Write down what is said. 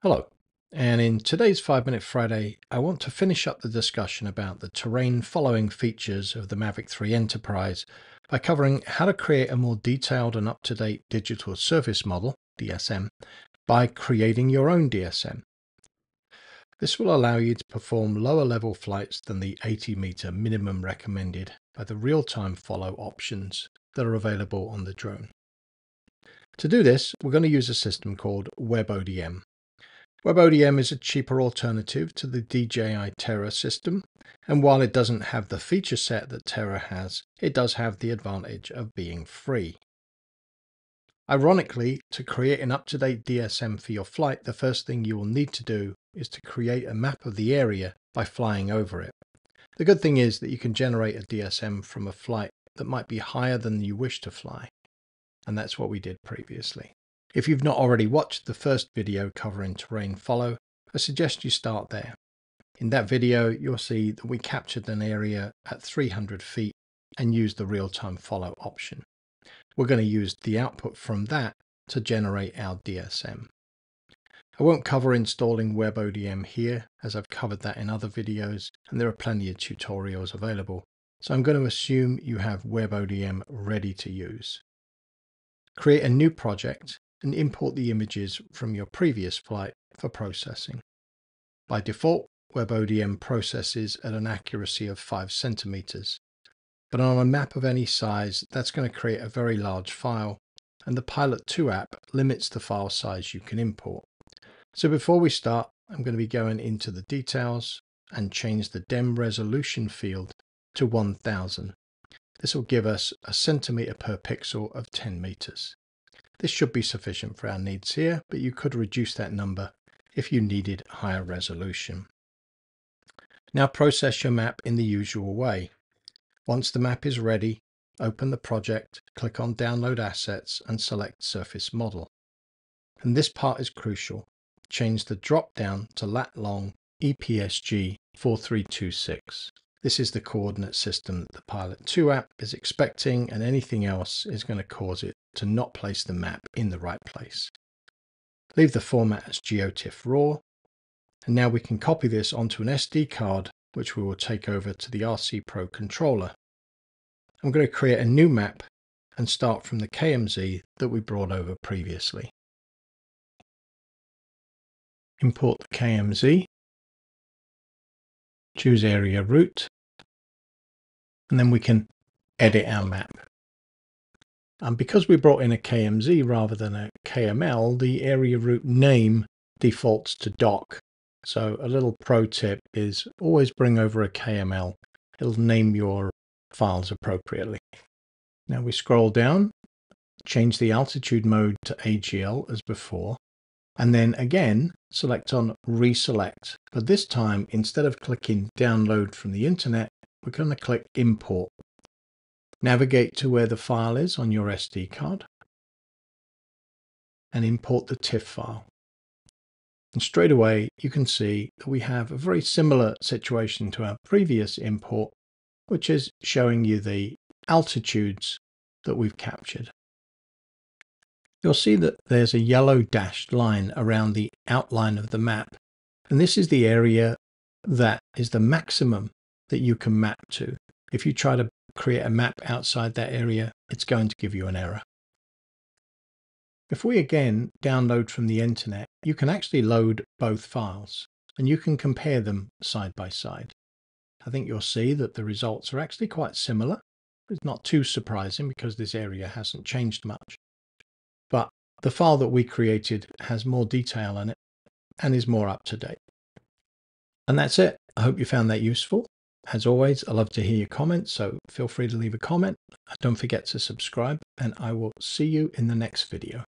Hello, and in today's 5 Minute Friday, I want to finish up the discussion about the terrain following features of the Mavic 3 Enterprise by covering how to create a more detailed and up to date digital surface model, DSM, by creating your own DSM. This will allow you to perform lower level flights than the 80 meter minimum recommended by the real time follow options that are available on the drone. To do this, we're going to use a system called WebODM WebODM is a cheaper alternative to the DJI Terra system, and while it doesn't have the feature set that Terra has, it does have the advantage of being free. Ironically, to create an up-to-date DSM for your flight, the first thing you will need to do is to create a map of the area by flying over it. The good thing is that you can generate a DSM from a flight that might be higher than you wish to fly, and that's what we did previously. If you've not already watched the first video covering terrain follow, I suggest you start there. In that video, you'll see that we captured an area at 300 feet and used the real-time follow option. We're going to use the output from that to generate our DSM. I won't cover installing WebODM here as I've covered that in other videos and there are plenty of tutorials available. So I'm going to assume you have WebODM ready to use. Create a new project and import the images from your previous flight for processing. By default, WebODM processes at an accuracy of 5 centimeters. But on a map of any size, that's going to create a very large file, and the Pilot 2 app limits the file size you can import. So before we start, I'm going to be going into the details and change the DEM resolution field to 1000. This will give us a centimeter per pixel of 10 meters. This should be sufficient for our needs here, but you could reduce that number if you needed higher resolution. Now process your map in the usual way. Once the map is ready, open the project, click on Download Assets and select Surface Model. And this part is crucial. Change the drop-down to lat long EPSG 4326. This is the coordinate system that the Pilot 2 app is expecting and anything else is going to cause it to not place the map in the right place. Leave the format as GeoTIFF RAW and now we can copy this onto an SD card which we will take over to the RC Pro controller. I'm going to create a new map and start from the KMZ that we brought over previously. Import the KMZ choose area route, and then we can edit our map. And because we brought in a KMZ rather than a KML, the area route name defaults to doc. So a little pro tip is always bring over a KML. It'll name your files appropriately. Now we scroll down, change the altitude mode to AGL as before, and then again select on reselect. But this time, instead of clicking download from the internet, we're going to click import. Navigate to where the file is on your SD card and import the TIFF file. And straight away, you can see that we have a very similar situation to our previous import, which is showing you the altitudes that we've captured you'll see that there's a yellow dashed line around the outline of the map. And this is the area that is the maximum that you can map to. If you try to create a map outside that area, it's going to give you an error. If we again download from the internet, you can actually load both files and you can compare them side by side. I think you'll see that the results are actually quite similar. It's not too surprising because this area hasn't changed much. But the file that we created has more detail in it and is more up to date. And that's it. I hope you found that useful. As always, I love to hear your comments, so feel free to leave a comment. Don't forget to subscribe, and I will see you in the next video.